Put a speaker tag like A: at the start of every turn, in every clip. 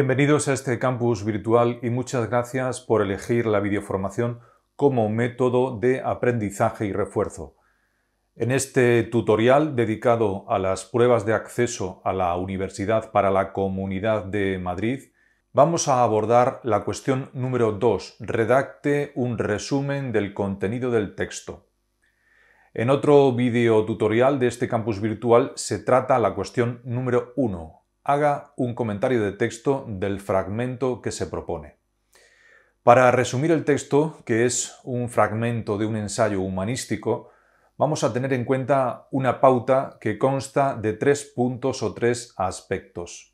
A: Bienvenidos a este campus virtual y muchas gracias por elegir la videoformación como método de aprendizaje y refuerzo. En este tutorial dedicado a las pruebas de acceso a la Universidad para la Comunidad de Madrid, vamos a abordar la cuestión número 2. Redacte un resumen del contenido del texto. En otro video tutorial de este campus virtual se trata la cuestión número 1 haga un comentario de texto del fragmento que se propone. Para resumir el texto, que es un fragmento de un ensayo humanístico, vamos a tener en cuenta una pauta que consta de tres puntos o tres aspectos.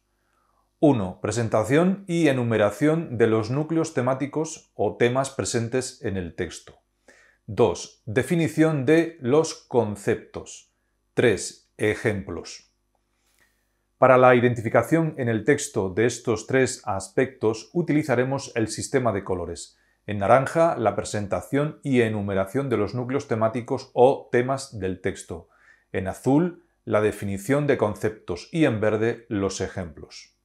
A: 1. Presentación y enumeración de los núcleos temáticos o temas presentes en el texto. 2. Definición de los conceptos. 3. Ejemplos. Para la identificación en el texto de estos tres aspectos utilizaremos el sistema de colores. En naranja, la presentación y enumeración de los núcleos temáticos o temas del texto. En azul, la definición de conceptos y en verde, los ejemplos.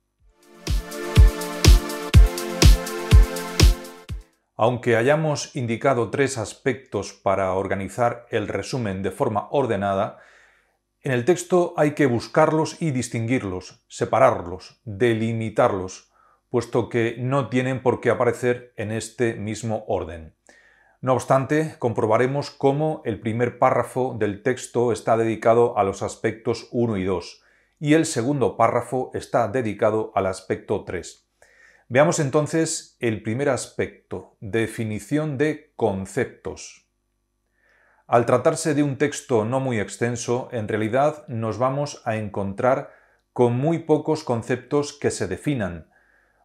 A: Aunque hayamos indicado tres aspectos para organizar el resumen de forma ordenada, en el texto hay que buscarlos y distinguirlos, separarlos, delimitarlos, puesto que no tienen por qué aparecer en este mismo orden. No obstante, comprobaremos cómo el primer párrafo del texto está dedicado a los aspectos 1 y 2 y el segundo párrafo está dedicado al aspecto 3. Veamos entonces el primer aspecto, definición de conceptos. Al tratarse de un texto no muy extenso, en realidad nos vamos a encontrar con muy pocos conceptos que se definan.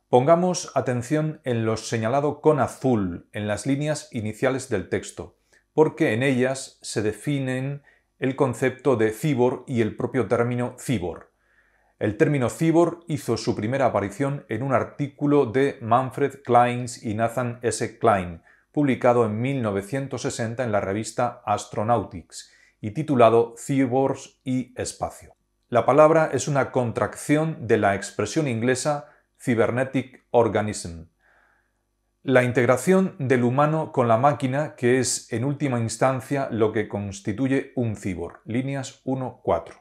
A: Pongamos atención en lo señalado con azul en las líneas iniciales del texto, porque en ellas se definen el concepto de cibor y el propio término cibor. El término cibor hizo su primera aparición en un artículo de Manfred Kleins y Nathan S. Klein, publicado en 1960 en la revista Astronautics y titulado Cyborgs y Espacio. La palabra es una contracción de la expresión inglesa Cybernetic Organism, la integración del humano con la máquina que es en última instancia lo que constituye un cyborg, líneas 1-4.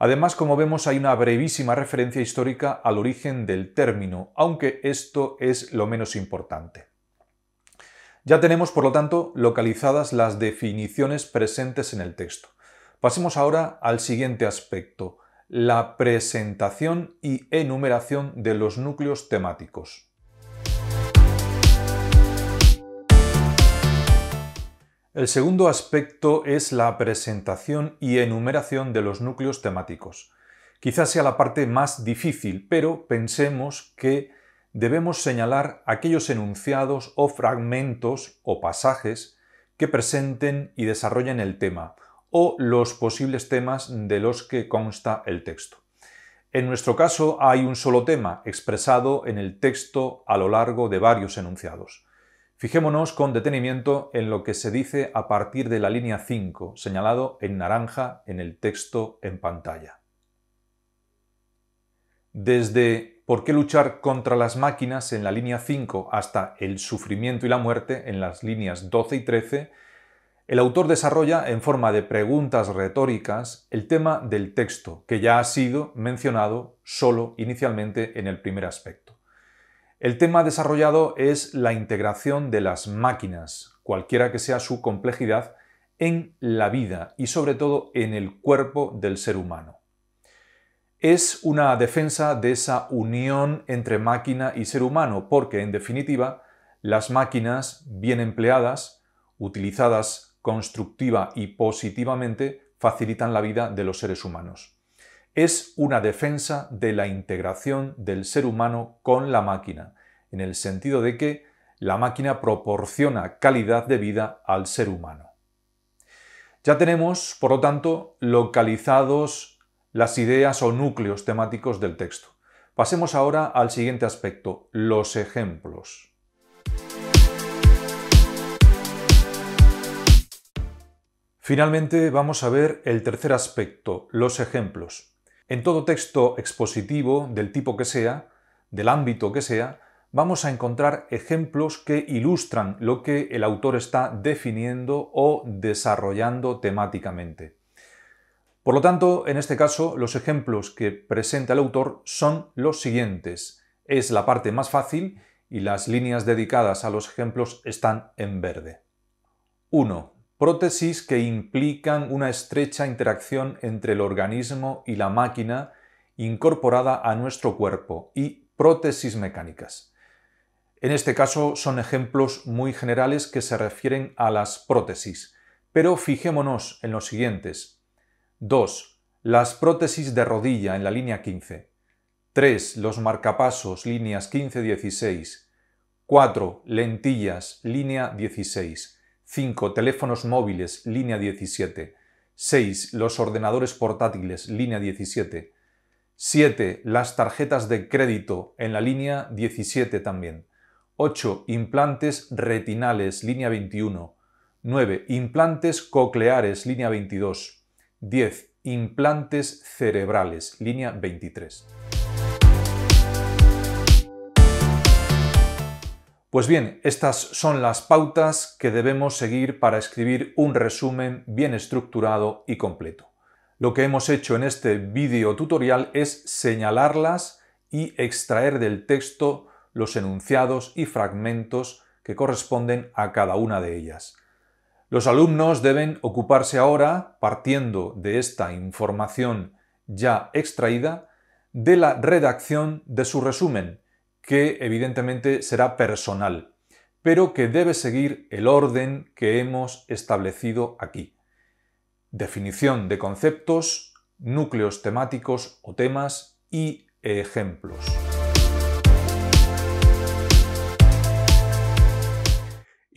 A: Además, como vemos, hay una brevísima referencia histórica al origen del término, aunque esto es lo menos importante. Ya tenemos, por lo tanto, localizadas las definiciones presentes en el texto. Pasemos ahora al siguiente aspecto, la presentación y enumeración de los núcleos temáticos. El segundo aspecto es la presentación y enumeración de los núcleos temáticos. Quizás sea la parte más difícil, pero pensemos que debemos señalar aquellos enunciados o fragmentos o pasajes que presenten y desarrollen el tema o los posibles temas de los que consta el texto. En nuestro caso hay un solo tema expresado en el texto a lo largo de varios enunciados. Fijémonos con detenimiento en lo que se dice a partir de la línea 5, señalado en naranja en el texto en pantalla. Desde ¿Por qué luchar contra las máquinas en la línea 5 hasta el sufrimiento y la muerte en las líneas 12 y 13? El autor desarrolla en forma de preguntas retóricas el tema del texto, que ya ha sido mencionado solo inicialmente en el primer aspecto. El tema desarrollado es la integración de las máquinas, cualquiera que sea su complejidad, en la vida y sobre todo en el cuerpo del ser humano es una defensa de esa unión entre máquina y ser humano, porque en definitiva las máquinas bien empleadas, utilizadas constructiva y positivamente, facilitan la vida de los seres humanos. Es una defensa de la integración del ser humano con la máquina, en el sentido de que la máquina proporciona calidad de vida al ser humano. Ya tenemos, por lo tanto, localizados las ideas o núcleos temáticos del texto. Pasemos ahora al siguiente aspecto, los ejemplos. Finalmente vamos a ver el tercer aspecto, los ejemplos. En todo texto expositivo, del tipo que sea, del ámbito que sea, vamos a encontrar ejemplos que ilustran lo que el autor está definiendo o desarrollando temáticamente. Por lo tanto, en este caso, los ejemplos que presenta el autor son los siguientes. Es la parte más fácil y las líneas dedicadas a los ejemplos están en verde. 1. Prótesis que implican una estrecha interacción entre el organismo y la máquina incorporada a nuestro cuerpo y prótesis mecánicas. En este caso son ejemplos muy generales que se refieren a las prótesis, pero fijémonos en los siguientes. 2. Las prótesis de rodilla en la línea 15. 3. Los marcapasos, líneas 15-16. 4. Lentillas, línea 16. 5. Teléfonos móviles, línea 17. 6. Los ordenadores portátiles, línea 17. 7. Las tarjetas de crédito en la línea 17 también. 8. Implantes retinales, línea 21. 9. Implantes cocleares, línea 22. 10. Implantes cerebrales, línea 23. Pues bien, estas son las pautas que debemos seguir para escribir un resumen bien estructurado y completo. Lo que hemos hecho en este vídeo tutorial es señalarlas y extraer del texto los enunciados y fragmentos que corresponden a cada una de ellas. Los alumnos deben ocuparse ahora, partiendo de esta información ya extraída, de la redacción de su resumen, que evidentemente será personal, pero que debe seguir el orden que hemos establecido aquí. Definición de conceptos, núcleos temáticos o temas y ejemplos.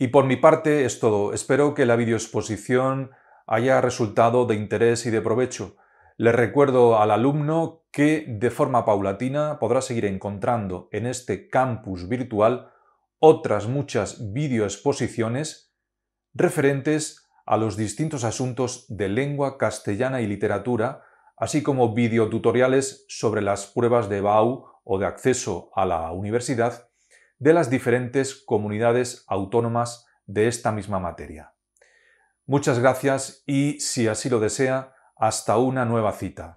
A: Y por mi parte es todo. Espero que la videoexposición haya resultado de interés y de provecho. Les recuerdo al alumno que de forma paulatina podrá seguir encontrando en este campus virtual otras muchas videoexposiciones referentes a los distintos asuntos de lengua castellana y literatura, así como videotutoriales sobre las pruebas de BAU o de acceso a la universidad de las diferentes comunidades autónomas de esta misma materia. Muchas gracias y, si así lo desea, hasta una nueva cita.